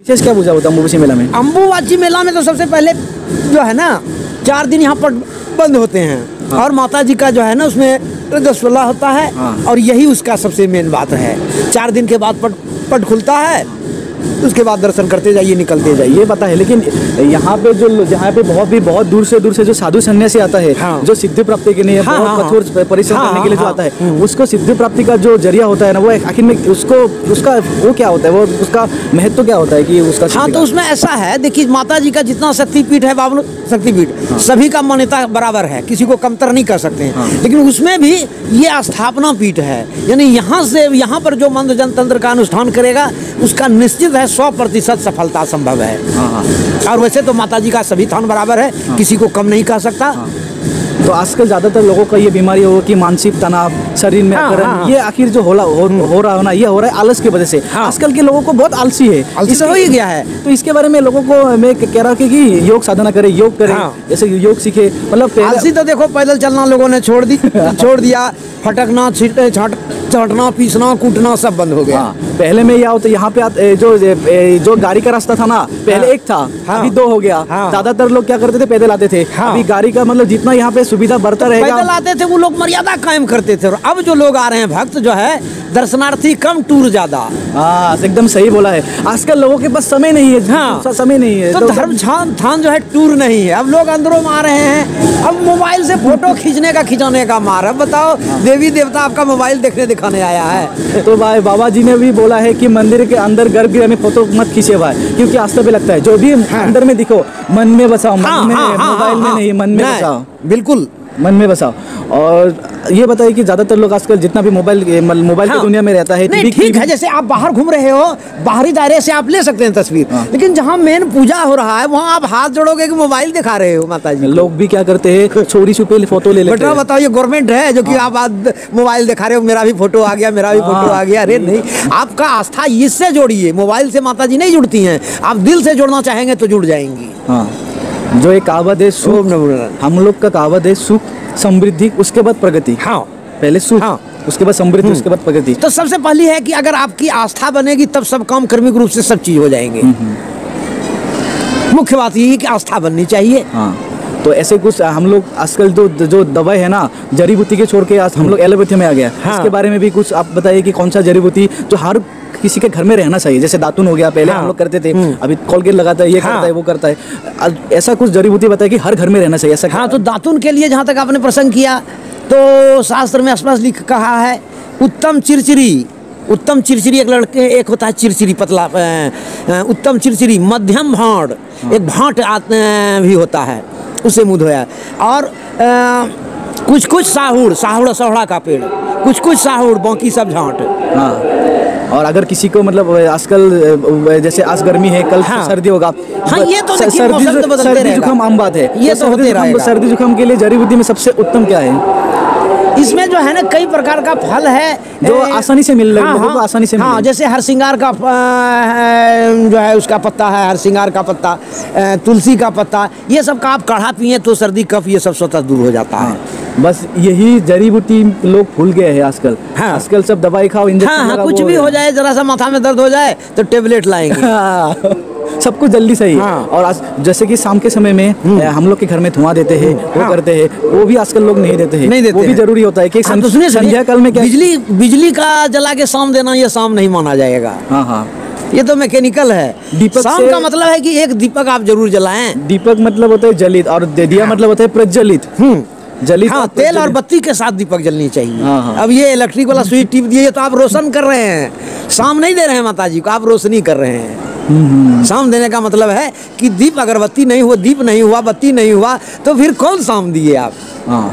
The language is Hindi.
विशेष क्या पूछा होता है अम्बुबाची मेला में अम्बुबाची मेला में तो सबसे पहले जो है ना चार दिन यहाँ पर बंद होते हैं हाँ। और माता जी का जो है ना उसमें रसगुल्ला होता है हाँ। और यही उसका सबसे मेन बात है चार दिन के बाद पट पट खुलता है उसके बाद दर्शन करते जाइए निकलते जाइए ये पता है। लेकिन यहाँ पे जो यहाँ पे बहुत भी बहुत दूर से दूर से जो साधु सन्यासी आता है हाँ। जो सिद्धि प्राप्ति के लिए हाँ, बहुत हाँ, कठोर परिश्रम हाँ, करने के लिए जो हाँ, आता है उसको सिद्धि प्राप्ति का जो ज़रिया होता है ना वो आखिर में उसको उसका वो क्या होता है? वो उसका महत्व क्या होता है कि उसका हाँ तो उसमें ऐसा है देखिए माता जी का जितना शक्तिपीठ है बावन शक्तिपीठ सभी का मान्यता बराबर है किसी को कमतर नहीं कर सकते। हैं। हाँ। लेकिन उसमें भी ये स्थापना पीठ है यानी यहाँ से यहाँ पर जो मंद जनतंत्र का अनुष्ठान करेगा उसका निश्चित है सौ प्रतिशत सफलता संभव है हाँ हाँ और वैसे तो माता जी का सभी थान बराबर है किसी को कम नहीं कह सकता तो आजकल ज़्यादातर लोगों का ये बीमारी हो कि मानसिक तनाव शरीर में हाँ, हाँ, हाँ। ये आखिर जो होला हो, हो रहा हो ना ये हो रहा है आलस की वजह से हाँ। आजकल के लोगों को बहुत आलसी है आलसी तो हो ही गया है। तो इसके बारे में लोगों को मैं कह रहा हूँ कि योग साधना करे योग करे हाँ। जैसे योग सीखे मतलब आलसी तो देखो पैदल चलना लोगों ने छोड़ दी छोड़ दिया फटकना छीट- छाट छाटना पीसना कूटना सब बंद हो गया। हाँ पहले में क्या होता यहाँ पे जो जो गाड़ी का रास्ता था ना पहले हाँ। एक था हाँ। अभी दो हो गया। हाँ। ज़्यादातर लोग क्या करते थे पैदल आते थे। हाँ। अभी गाड़ी का मतलब जितना यहाँ पे सुविधा बढ़ता रहेगा पैदल आते थे वो लोग मर्यादा कायम करते थे। और अब जो लोग आ रहे हैं भक्त जो है दर्शनार्थी कम टूर ज़्यादा। हाँ एकदम सही बोला है। आजकल लोगों के पास समय नहीं है हाँ। समय नहीं है। तो धर्म छान थान जो है टूर नहीं है। अब लोग अंदरों में आ रहे हैं। अब मोबाइल से फ़ोटो खींचने का खिंचाने का मार अब बताओ देवी देवता आपका मोबाइल देखने दिखाने आया है। तो भाई बाबा जी ने भी बोला है कि मंदिर के अंदर गर्भगृह में फ़ोटो मत खींचे भाई क्योंकि आस्था पे लगता है जो भी अंदर में दिखो मन में बसाओ मन हाँ, में हाँ, हाँ, मोबाइल में हाँ, नहीं मन में बसाओ। बिल्कुल। मन में बसाओ और ये बताइए कि ज़्यादातर लोग आजकल जितना भी मोबाइल मोबाइल हाँ। की हाँ। दुनिया में रहता है नहीं ठीक है जैसे आप बाहर घूम रहे हो बाहरी दायरे से आप ले सकते हैं तस्वीर हाँ। लेकिन जहाँ मेन पूजा हो रहा है वहाँ आप हाथ जोड़ोगे कि मोबाइल दिखा रहे हो माता जी लोग भी क्या करते हैं चोरी छुपे फ़ोटो ले लेते हैं बताओ ये गवर्नमेंट है जो कि आप मोबाइल दिखा रहे हो मेरा भी फ़ोटो आ गया मेरा भी फ़ोटो हाँ। आ गया अरे नहीं आपका आस्था इससे जोड़िए मोबाइल से माता जी नहीं जुड़ती हैं आप दिल से जुड़ना चाहेंगे तो जुड़ जाएँगी हाँ जो एक कहावत है सुख। हम लोग का कहावत है सुख समृद्धि उसके बाद प्रगति। हाँ। पहले सुख हाँ। उसके बाद समृद्धि उसके बाद प्रगति। तो सबसे पहली है कि अगर आपकी आस्था बनेगी तब सब काम कर्मिक रूप से सब चीज़ हो जाएँगे। मुख्य बात यही है कि आस्था बननी चाहिए। हाँ। तो ऐसे कुछ हम लोग आजकल जो जो दवाई है ना जड़ी बूटी के छोड़ के आज हम लोग एलोपैथी में आ गया हाँ। इसके बारे में भी कुछ आप बताइए कि कौन सा जड़ी बूटी जो हर किसी के घर में रहना चाहिए। जैसे दातुन हो गया पहले हाँ। हम लोग करते थे अभी कॉलगेट लगाता है ये हाँ। करता है वो करता है। ऐसा कुछ जड़ी बूटी बताइए कि हर घर में रहना चाहिए ऐसा हाँ तो दातुन के लिए जहाँ तक आपने प्रसंग किया तो शास्त्र में स्पष्ट लिख कहा है उत्तम चिरचिरी उत्तम चिरचिरी एक लड़के एक होता है चिरचिरी पतला उत्तम चिरचिरी मध्यम भांड एक भांट भी होता है उसे मुँह धोया। और कुछ कुछ साहुड़ साहुड़ सौड़ा का पेड़ कुछ कुछ साहुड़ बाकी सब झांट। हाँ। और अगर किसी को मतलब आजकल जैसे आज गर्मी है कल हाँ। सर्दी होगा हाँ, ये तो सर्दी तो सर्दी। जुकाम आम बात है ये तो सर्दी होते जुकाम सर्दी जुकाम के लिए जड़ी बूटी में सबसे उत्तम क्या है इसमें जो है ना कई प्रकार का फल है। जो आसानी से मिल- रहा लोगों को हाँ, आसानी से हाँ जैसे हर सिंगार का जो है उसका पत्ता है हर सिंगार का पत्ता तुलसी का पत्ता ये सब का आप काढ़ा पिए तो सर्दी कफ ये सब स्वतः दूर हो जाता है। बस यही जड़ी बूटी लोग भूल गए हैं आजकल। हाँ। आजकल सब दवाई खाओ इंजेक्शन हाँ हाँ कुछ भी हो। जाए जरा सा माथा में दर्द हो जाए तो टेबलेट लाएँगे। हाँ, सब कुछ जल्दी सही है। हाँ। और आज जैसे कि शाम के समय में हम लोग के घर में धुआँ देते हैं वो हाँ। करते हैं वो भी आजकल लोग नहीं देते हैं। नहीं देते वो भी ज़रूरी होता है कि हाँ, तो संध्या काल में क्या बिजली बिजली का जला के शाम देना ये शाम नहीं माना जाएगा। हाँ हाँ। ये तो मैकेनिकल है। दीपक शाम का मतलब है कि एक दीपक आप ज़रूर जलाएँ। दीपक मतलब होता है जलित और दिया मतलब होता है प्रज्वलित। हम्म। जलित हाँ तेल और बत्ती के साथ दीपक जलनी चाहिए। हाँ, हाँ। अब ये इलेक्ट्रिक वाला स्विच टिप दिए तो आप रोशन कर रहे हैं। शाम नहीं दे रहे हैं माता जी को आप रोशनी कर रहे हैं। शाम देने का मतलब है कि दीप अगरबत्ती नहीं हुआ, दीप नहीं हुआ, बत्ती नहीं हुआ तो फिर कौन शाम दिए आप? हाँ।